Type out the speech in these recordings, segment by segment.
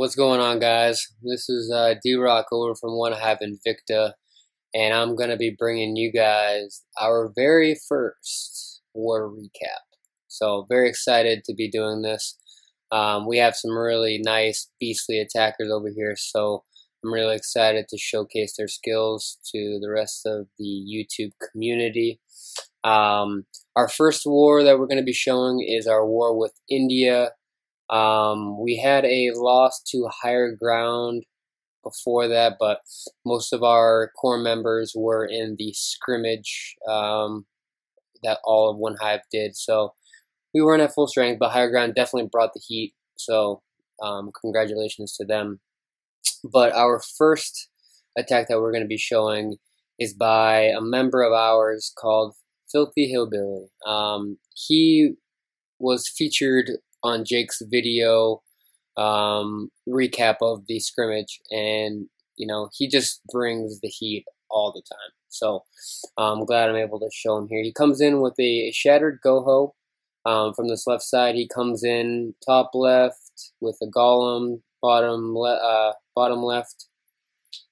What's going on, guys? This is uh, D Rock over from One Hive Invicta, and I'm going to be bringing you guys our very first war recap. So, very excited to be doing this. Um, we have some really nice, beastly attackers over here, so I'm really excited to showcase their skills to the rest of the YouTube community. Um, our first war that we're going to be showing is our war with India. Um, we had a loss to higher ground before that, but most of our core members were in the scrimmage um, that all of One Hive did. So we weren't at full strength, but higher ground definitely brought the heat. So um, congratulations to them. But our first attack that we're going to be showing is by a member of ours called Filthy Hillbilly. Um, he was featured on Jake's video um, recap of the scrimmage, and you know he just brings the heat all the time. So I'm glad I'm able to show him here. He comes in with a shattered Goho um, from this left side. He comes in top left with a golem, bottom le uh, bottom left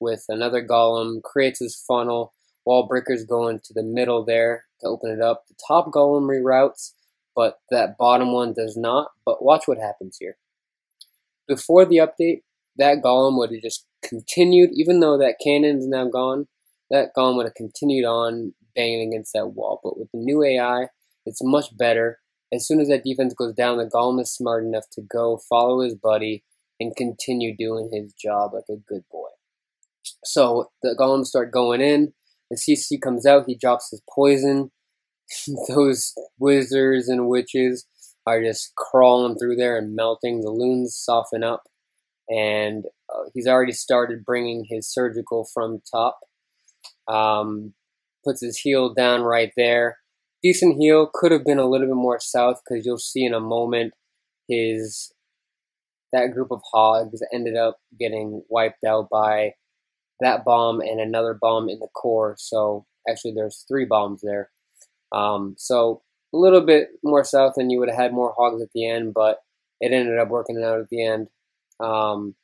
with another golem. Creates his funnel. Wall breakers go into the middle there to open it up. The top golem reroutes but that bottom one does not. But watch what happens here. Before the update, that golem would have just continued, even though that cannon is now gone, that golem would have continued on banging against that wall. But with the new AI, it's much better. As soon as that defense goes down, the golem is smart enough to go follow his buddy and continue doing his job like a good boy. So the golems start going in. The CC comes out. He drops his poison. those wizards and witches are just crawling through there and melting. The loons soften up, and uh, he's already started bringing his surgical from top. Um, puts his heal down right there. Decent heal could have been a little bit more south because you'll see in a moment his that group of hogs ended up getting wiped out by that bomb and another bomb in the core. So actually, there's three bombs there. Um, so a little bit more south and you would have had more hogs at the end, but it ended up working out at the end. Um,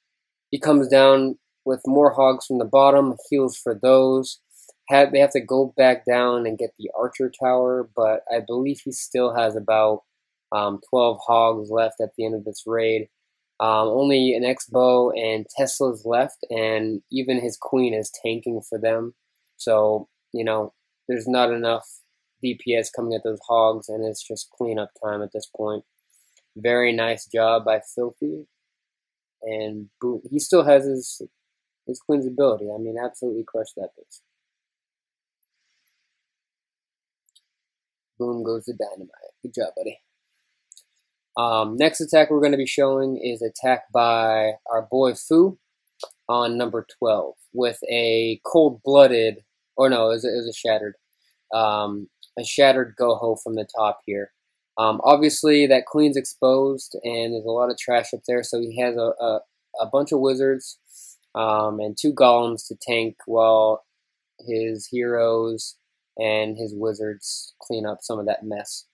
he comes down with more hogs from the bottom, heals for those. Have, they have to go back down and get the archer tower, but I believe he still has about um, 12 hogs left at the end of this raid. Um, only an X-Bow and Tesla's left, and even his queen is tanking for them. So, you know, there's not enough DPS coming at those hogs, and it's just cleanup time at this point. Very nice job by Filthy, and boom, he still has his his Queen's ability. I mean, absolutely crushed that bitch. Boom goes the dynamite. Good job, buddy. Um, next attack we're going to be showing is attack by our boy Fu on number 12 with a cold-blooded, or no, it was, it was a shattered, um, a shattered Goho from the top here. Um, obviously, that queen's exposed, and there's a lot of trash up there, so he has a, a, a bunch of wizards um, and two golems to tank while his heroes and his wizards clean up some of that mess.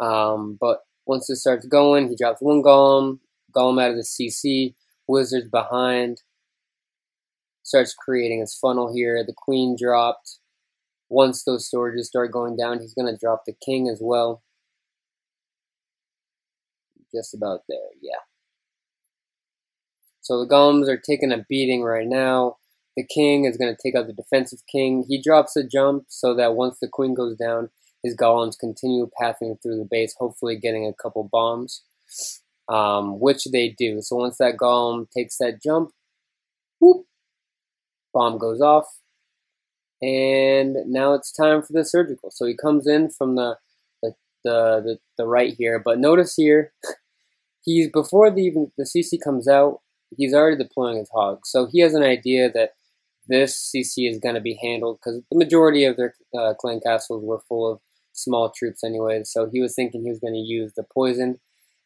Um, but once it starts going, he drops one golem, golem out of the CC, wizards behind, starts creating his funnel here. The queen dropped, once those storages start going down, he's going to drop the king as well. Just about there, yeah. So the golems are taking a beating right now. The king is going to take out the defensive king. He drops a jump so that once the queen goes down, his golems continue pathing through the base, hopefully getting a couple bombs, um, which they do. So once that golem takes that jump, whoop, bomb goes off and now it's time for the surgical. So he comes in from the the the, the, the right here, but notice here, he's before the even the CC comes out, he's already deploying his hog. So he has an idea that this CC is going to be handled because the majority of their uh, clan castles were full of small troops anyway. So he was thinking he was going to use the poison.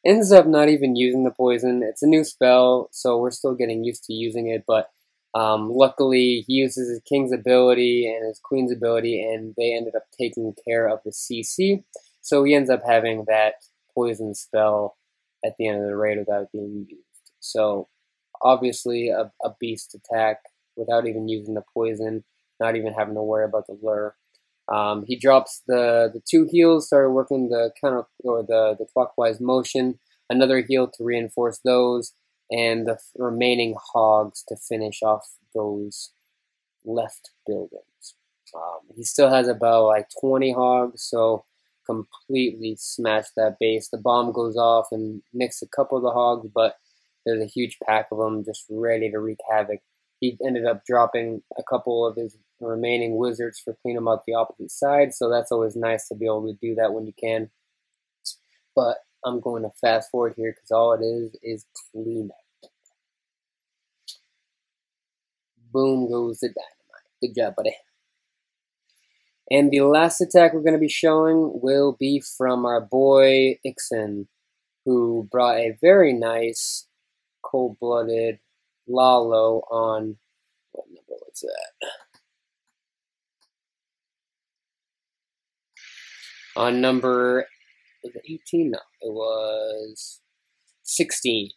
Ends up not even using the poison. It's a new spell, so we're still getting used to using it, but um, luckily, he uses his king's ability and his queen's ability, and they ended up taking care of the CC. So he ends up having that poison spell at the end of the raid without being used. So obviously a, a beast attack without even using the poison, not even having to worry about the lure. Um, he drops the, the two heals, started working the counter or the, the clockwise motion, another heal to reinforce those, and the remaining hogs to finish off those left buildings. Um, he still has about like 20 hogs, so completely smashed that base. The bomb goes off and nicks a couple of the hogs, but there's a huge pack of them just ready to wreak havoc. He ended up dropping a couple of his remaining wizards for clean them out the opposite side, so that's always nice to be able to do that when you can. But I'm going to fast forward here because all it is is cleanup. Boom goes the dynamite. Good job, buddy. And the last attack we're going to be showing will be from our boy Ixen, who brought a very nice cold-blooded Lalo on, what number was that? On number, was it 18? No, it was 16.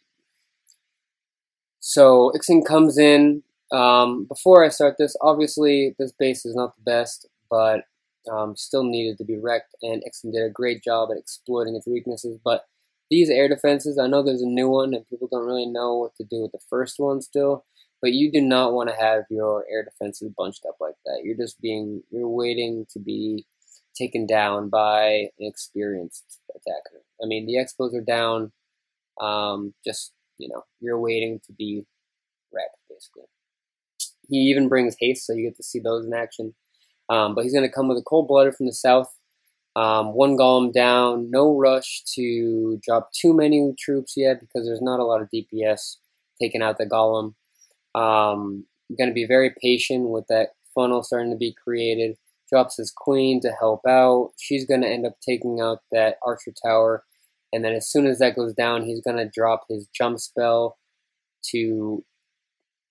So Ixen comes in. Um, before I start this, obviously this base is not the best but um, still needed to be wrecked. And Ixen did a great job at exploiting its weaknesses. But these air defenses, I know there's a new one, and people don't really know what to do with the first one still. But you do not want to have your air defenses bunched up like that. You're just being, you're waiting to be taken down by an experienced attacker. I mean, the X-Bows are down. Um, just you know, you're waiting to be wrecked basically. He even brings haste, so you get to see those in action. Um, but he's going to come with a cold blooded from the south. Um, one golem down. No rush to drop too many troops yet because there's not a lot of DPS taking out the golem. Um, going to be very patient with that funnel starting to be created. Drops his queen to help out. She's going to end up taking out that archer tower. And then as soon as that goes down, he's going to drop his jump spell to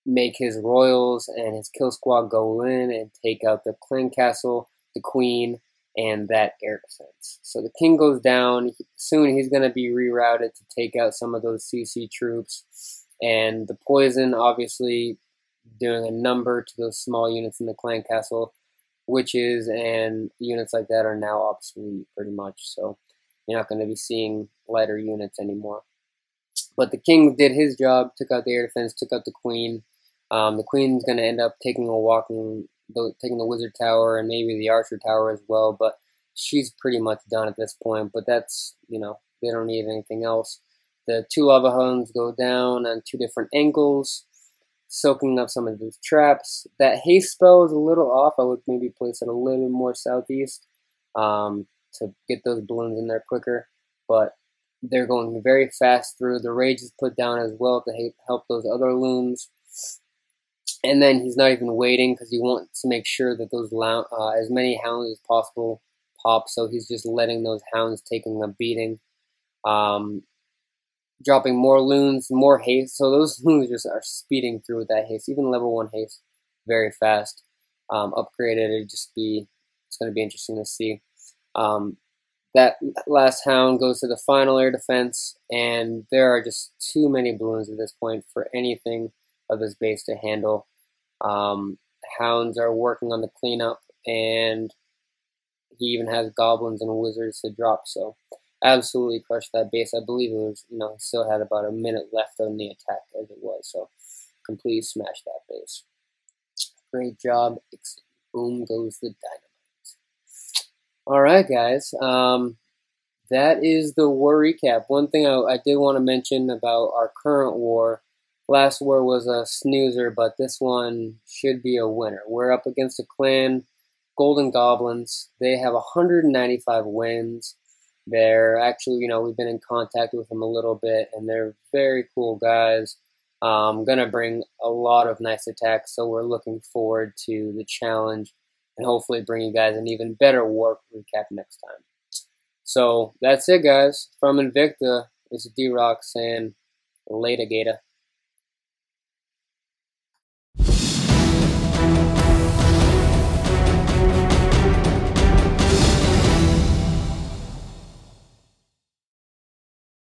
make his royals and his kill squad go in and take out the clan castle, the queen, and that air defense. So the king goes down. Soon he's going to be rerouted to take out some of those CC troops. And the poison, obviously, doing a number to those small units in the clan castle. Witches and units like that are now obsolete pretty much. So you're not going to be seeing lighter units anymore. But the king did his job, took out the air defense, took out the queen, um, the queen's going to end up taking a walk and taking the wizard tower and maybe the archer tower as well, but she's pretty much done at this point. But that's, you know, they don't need anything else. The two lava hounds go down on two different angles, soaking up some of those traps. That haste spell is a little off. I would maybe place it a little more southeast um, to get those balloons in there quicker. But they're going very fast through. The rage is put down as well to help those other loons. And then he's not even waiting because he wants to make sure that those uh, as many hounds as possible pop. So he's just letting those hounds taking a beating, um, dropping more loons, more haste. So those loons just are speeding through with that haste. Even level one haste, very fast. Um, upgraded, it just be it's going to be interesting to see. Um, that last hound goes to the final air defense, and there are just too many balloons at this point for anything of his base to handle. Um, hounds are working on the cleanup, and he even has goblins and wizards to drop. So absolutely crushed that base. I believe it was, you know, still had about a minute left on the attack as it was. So completely smashed that base. Great job. Boom goes the dynamite. All right, guys. Um, that is the war recap. One thing I, I did want to mention about our current war Last war was a snoozer, but this one should be a winner. We're up against a clan, Golden Goblins. They have 195 wins. They're actually, you know, we've been in contact with them a little bit, and they're very cool guys. Um, gonna bring a lot of nice attacks, so we're looking forward to the challenge and hopefully bring you guys an even better war recap next time. So that's it, guys. From Invicta, is D Rock saying, later, Gator.